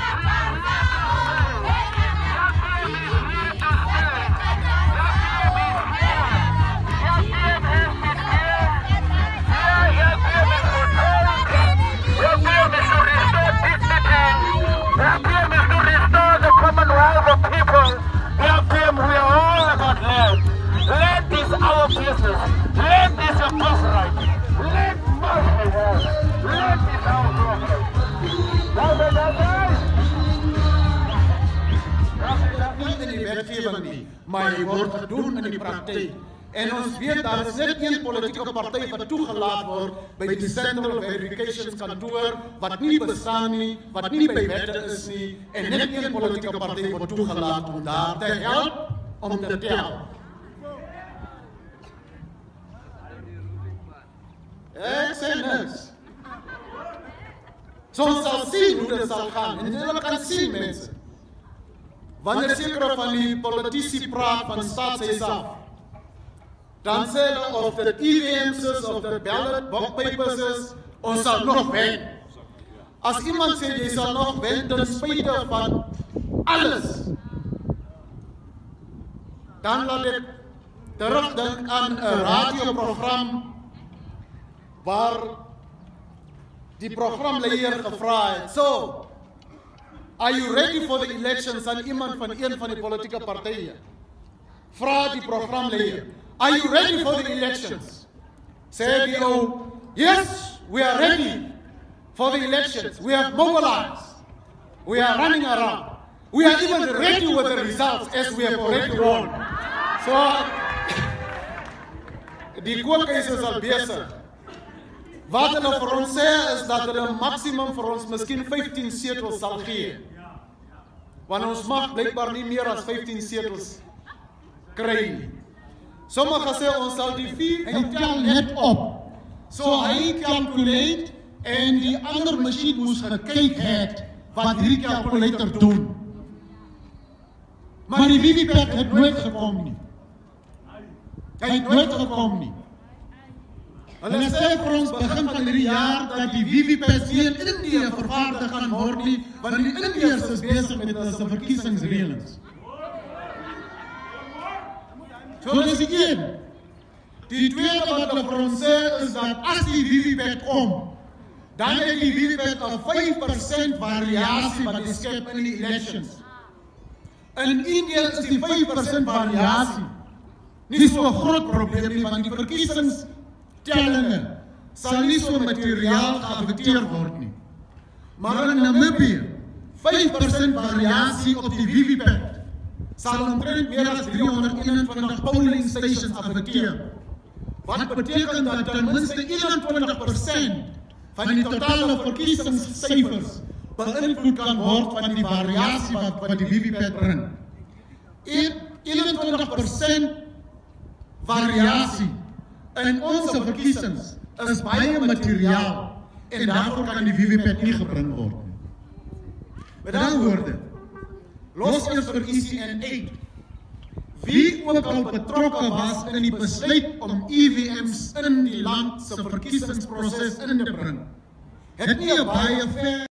Ah! wetgewing nie, maar dit word gedoen in die praktyk. En ons weet daar is net een politieke party wat toegelaat word by die Central Verification kantoor wat nie bestaan nie, wat nie by wette is nie en net een politieke party word toegelaat om daar te help om te tel. Ek sê niks. So ons sal sien hoe dit sal gaan en julle kan sien mense. Wanneer zeker van die politici praat van staat zichzelf, dan zeggen of de IVM's of de ballot boxpapers is, ons zal nog winnen. Als iemand zegt, ze zal nog winnen dan spijt van alles, dan laat ik terugdenken aan een radioprogramma waar die programmaleider gevraagd zo, Are you ready for the elections? Aan iemand van een van die politieke partye. Vra die programleier. Are you ready for the elections? Sê die ou, yes, we are ready for the elections. We have mobilized. We are running around. We are even ready with the results as we have already won. So die kookhuis is al besig. Wat hulle vir ons sê is dat hulle maksimum vir ons miskien 15 setels sal gee. Want ons mag blykbaar nie meer as 15 setels kry nie. Sommige sê ons sal die 4 Hy tel net op. So hy calculate en die ander masjien moes gekyk het wat hierdie calculator doen. Maar die VVPAC het nooit gekom nie. Hy het nooit gekom nie. Hulle sê vir ons begin van hierdie jaar dat die VVPAC nie in Indië vervaardig gaan word nie, want die Indiërs is besig met hulle verkiesingsreëlings. So dis die een. Die tweede wat hulle vir ons sê is dat as die VVPAC kom, dan het die VVPAC 'n 5% variasie wat die skep in die elections. In Indië is die 5% variasie nie so 'n groot probleem nie want die verkiesingstellinge sal nie so materiaal geaffekteer word nie. Maar in Namibië 5% variasie op die VVPAC sal omtrent meer as 321 polling stations affekteer. Wat beteken dat ten minste 21% van die totale verkiesingssyfers beïnvloed kan word van die variasie wat wat die VVPAC bring. 21% variasie in ons verkiesings is baie materiaal en daarvoor kan die VVPAC nie gebring word nie. Met ander woorde, los eers vir ECN8 Wie ook al betrokke was in die besluit om EVM's in die land se verkiesingsproses in te bring, het nie 'n baie ver